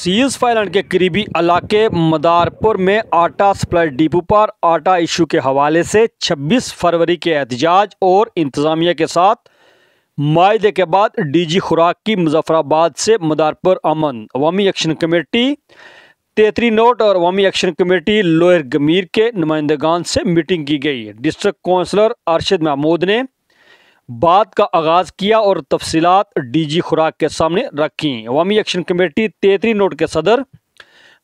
Seize फाइलैंड के करीबी इलाके मदारपुर में आटा सप्लाई डिपो पर आटा इशू के हवाले से 26 फरवरी के एहतजाज और इंतज़ामिया के साथ माहे के बाद डीजी खुराक की मुजफ्फराबाद से मदारपुर अमन। अवामी एक्शन कमेटी, तेतरी नोट और Awami action committee lower Gamir के नुमाइंदगान से मीटिंग की गई। डिस्ट्रिक्ट कौंसलर अरशद महमूद ने बात का आगाज़ किया और तफसीत डी जी खुराक के सामने रखी। अवामी एक्शन कमेटी तेतरी नोट के सदर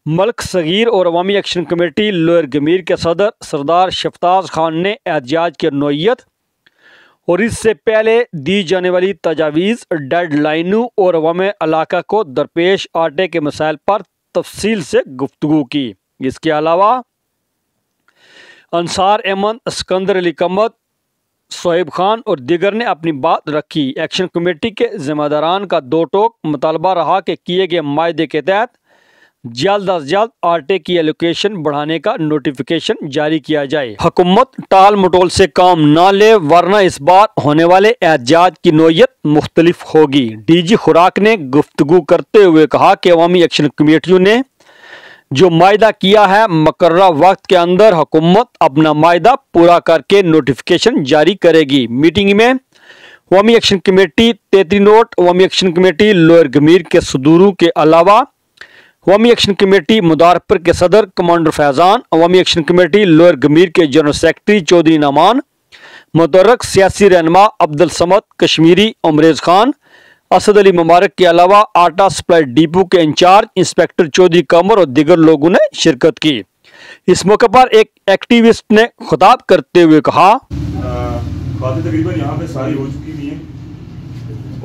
मलक सगीर और Awami action committee lower Gamir के सदर सरदार शफताज खान ने एहतजाज की नोयत और इससे पहले दी जाने वाली तजावीज़ डेड लाइनों और अवाम इलाका को दरपेश आटे के मसाइल पर तफसील से गुफ्तु की। इसके अलावा अंसार अमन सिकंदर अली कमत सोहेब खान और दिगर ने अपनी बात रखी। एक्शन कमेटी के जिम्मेदारान का दो टोक मुतालबा रहा कि किए गए माहे के तहत जल्द अज जल्द आटे की एलोकेशन बढ़ाने का नोटिफिकेशन जारी किया जाए। हुकूमत टाल मटोल से काम न ले, वरना इस बार होने वाले एहतजाज की नोयत मुख्तलिफ़ होगी। डी जी खुराक ने गुफ्तु करते हुए कहा कि अवामी एक्शन कमेटियों ने जो माहा किया है मकर्रा वक्त के अंदर हुकूमत अपना मायदा पूरा करके नोटिफिकेशन जारी करेगी। मीटिंग में Awami action committee Tetrinote Awami action committee lower Gamir के सदूरों के अलावा अवामी एक्शन कमेटी मुदारपुर के सदर commander Faizan Awami action committee lower Gamir के जनरल सेक्रेटरी चौधरी नमान मुतरक सियासी रहनमा अब्दुल समद कश्मीरी अमरेज खान असद अली मुबारक के अलावा आटा सप्लाई डिपो के in charge inspector Chaudhary Qamar और दिगर लोगों ने शिरकत की। इस मौके पर एक एक्टिविस्ट ने खिताब करते हुए कहा बातें तकरीबन यहाँ पे सारी हो चुकी हुई हैं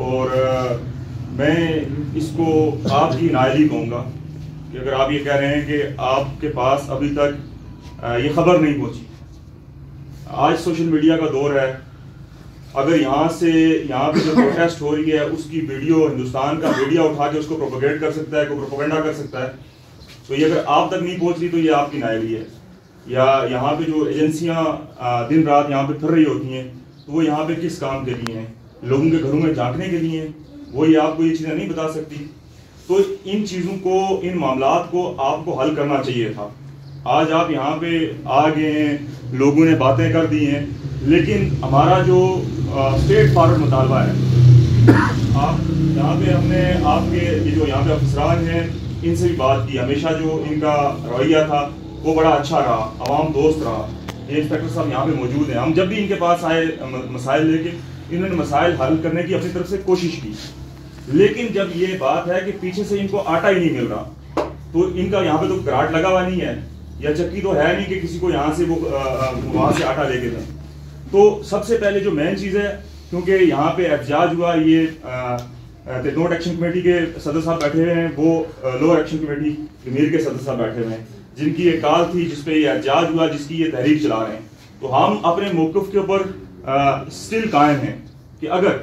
और आ, मैं इसको आपकी नायली कहूँगा कि अगर आप ये कह रहे हैं कि आपके पास अभी तक आ, ये खबर नहीं पहुँची। आज सोशल मीडिया का दौर है अगर यहाँ से, यहाँ पे जो प्रोटेस्ट हो रही है, उसकी वीडियो हिंदुस्तान का मीडिया उठा के उसको प्रोपोगेट कर सकता है, कोई प्रोपोगेंडा कर सकता है। तो ये अगर आप तक नहीं पहुँच रही तो ये आपकी नायरी है। या यहाँ पे जो एजेंसियाँ दिन रात यहाँ पे फिर रही होती हैं तो वो यहाँ पे किस काम के लिए हैं? लोगों के घरों में झांकने के लिए हैं? वो ये आपको ये चीज़ें नहीं बता सकती। तो इन चीज़ों को, इन मामला को आपको हल करना चाहिए था। आज आप यहाँ पे आ गए हैं, लोगों ने बातें कर दी हैं, लेकिन हमारा जो स्टेट फॉरवर्ड मुतालबा है। आप यहाँ पे हमने आपके ये जो यहाँ पे अफसरान हैं, इनसे भी बात की। हमेशा जो इनका रवैया था, वो बड़ा अच्छा रहा, आवाम दोस्त रहा। इंस्पेक्टर साहब यहाँ पे मौजूद हैं। हम जब भी इनके पास आए मसाइल लेके, इन्होंने मसाइल हल करने की अपनी तरफ़ से कोशिश की। लेकिन जब ये बात है कि पीछे से इनको आटा ही नहीं मिल रहा तो इनका यहाँ पे तो ग्राट लगा हुआ नहीं है, या चक्की तो है नहीं कि किसी को यहाँ से वो वहाँ से आटा लेके दें तो सबसे पहले जो मेन चीज़ है, क्योंकि यहाँ पे एहतजाज हुआ, ये नोट एक्शन कमेटी के सदस्य साहब बैठे हुए हैं, वो लोअर एक्शन कमेटी जमीर के सदस्य साहब बैठे हुए हैं, जिनकी ये काल थी जिसपे ये एहतजाज हुआ, जिसकी ये तहरीक चला रहे हैं। तो हम अपने मौकफ के ऊपर स्टिल कायम हैं कि अगर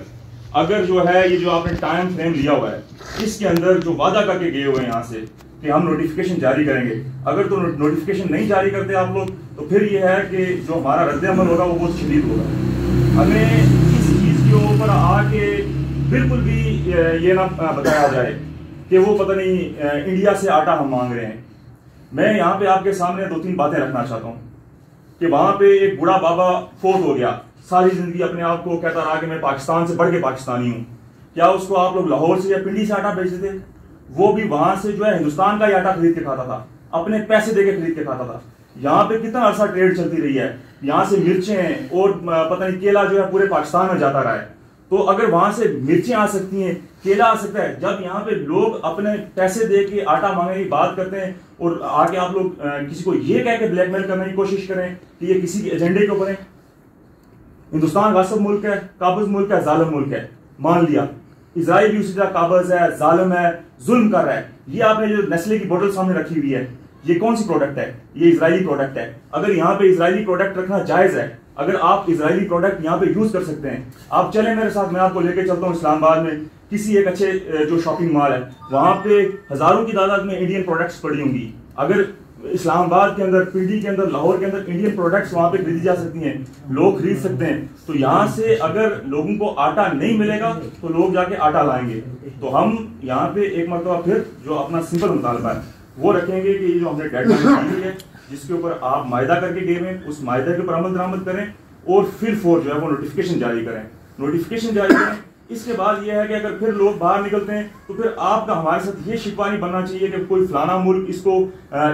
अगर जो है, ये जो आपने टाइम फ्रेम लिया हुआ है, इसके अंदर जो वादा करके गए हुए हैं यहाँ से कि हम नोटिफिकेशन जारी करेंगे। अगर तो नोटिफिकेशन नहीं जारी करते आप लोग तो फिर ये है कि जो हमारा रद्द अमल होगा, वो बहुत शदीद होगा। हमें इस चीज़ के ऊपर आके बिल्कुल भी ये ना बताया जाए कि वो पता नहीं इंडिया से आटा हम मांग रहे हैं। मैं यहाँ पे आपके सामने दो तीन बातें रखना चाहता हूँ कि वहाँ पे एक बूढ़ा बाबा फोत हो गया। सारी ज़िंदगी अपने आप को कहता रहा कि मैं पाकिस्तान से बढ़ के पाकिस्तानी हूँ। क्या उसको आप लोग लाहौर से या पिंडी से आटा भेजते थे वो भी वहाँ से जो है हिंदुस्तान का ही आटा खरीद के खाता था, अपने पैसे देके खरीद के खाता था। यहाँ पे कितना अरसा ट्रेड चलती रही है। यहाँ से मिर्चें और पता नहीं केला जो है पूरे पाकिस्तान में जाता रहा है। तो अगर वहाँ से मिर्चें आ सकती हैं, केला आ सकता है, जब यहाँ पे लोग अपने पैसे दे के आटा मांगने की बात करते हैं और आके आप लोग किसी को ये कह के ब्लैकमेल करने की कोशिश करें कि ये किसी के एजेंडे के ऊपर है। हिंदुस्तान गासब मुल्क है, काबज मुल्क है, जालम मुल्क है। मान लिया इसराइल भी उसी तरह काबज है, जालम है जुल्म कर रहा है। ये आपने जो नस्ले की बोतल सामने रखी हुई है, ये कौन सी प्रोडक्ट है? ये इसराइली प्रोडक्ट है। अगर यहाँ पे इसराइली प्रोडक्ट रखना जायज़ है, अगर आप इसराइली प्रोडक्ट यहाँ पे यूज़ कर सकते हैं, आप चले मेरे साथ, मैं आपको लेके चलता हूँ इस्लामाबाद में, किसी एक अच्छे जो शॉपिंग मॉल है, वहाँ पे हज़ारों की तादाद में इंडियन प्रोडक्ट्स पड़ी होंगी। अगर इस्लामाबाद के अंदर, पिंडी के अंदर, लाहौर के अंदर इंडियन प्रोडक्ट्स वहाँ पे खरीदी जा सकती हैं। लोग खरीद सकते हैं। तो यहाँ से अगर लोगों को आटा नहीं मिलेगा तो लोग जाके आटा लाएँगे। तो हम यहाँ पे एक मरतबा फिर जो अपना सिंपल मुतालबा है, वो रखेंगे कि ये जो हमने डेडलाइन है, जिसके ऊपर आप मायदा करके गए हैं उस मायदे के ऊपर अमल दरामद करें और फिर फोर जो है वो नोटिफिकेशन जारी करें। नोटिफिकेशन जारी करें इसके बाद यह है कि अगर फिर लोग बाहर निकलते हैं तो फिर आपका हमारे साथ ये शिकवा नहीं बनना चाहिए कि कोई फलाना मुल्क इसको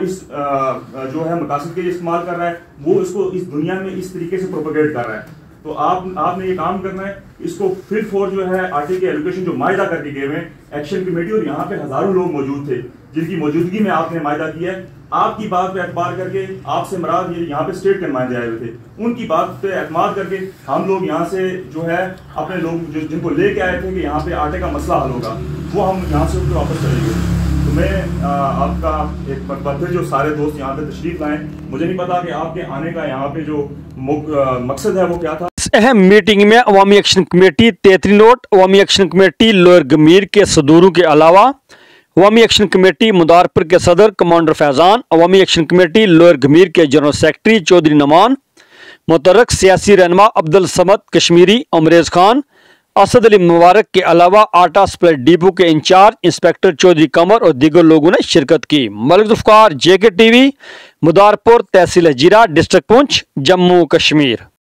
इस जो है, मकासद के लिए इस्तेमाल कर रहा है, वो इसको इस दुनिया में इस तरीके से प्रोपोगेट कर रहा है। तो आप, आपने ये काम करना है। इसको फिर फोर जो है आटे के एलोकेशन जो मायदा करके गए हुए एक्शन कमेटी और यहाँ पे हज़ारों लोग मौजूद थे, जिनकी मौजूदगी में आपने मायदा किया है। आपकी बात पे एतबार करके, आपसे मराद ये यहाँ पे स्टेट के नुमाइंदे आए हुए थे। उनकी बात पे एतमाद करके हम लोग यहाँ से जो है, अपने लोग जो, जिनको लेके आए थे कि यहाँ पे आटे का मसला हल होगा, वो हम यहाँ से उनको वापस चले गए। तो मैं आपका एक फिर जो सारे दोस्त यहाँ पे तशरीफ़ लाए, मुझे नहीं पता कि आपके आने का यहाँ पे जो मकसद है वो क्या था। अहम मीटिंग में Awami action committee Tetrinote Awami action committee lower Gamir के सदूरों के अलावा अवामी एक्शन कमेटी, मुदारपुर के सदर कमांडर फैज़ान, अवामी एक्शन कमेटी लोअर गमीर के जनरल सेक्रेटरी चौधरी नमान, मुतरक सियासी रहनमा अब्दुल समद कश्मीरी, अमरेज खान, असद अली मुबारक के अलावा आटा सप्लाई डिपो के in charge, inspector Chaudhary Qamar और दीगर लोगों ने शिरकत की। मलिक जुल्फकार जे के टी वी मुदारपुर तहसील जीरा डिस्ट्रिक्ट पुंछ, जम्मू कश्मीर।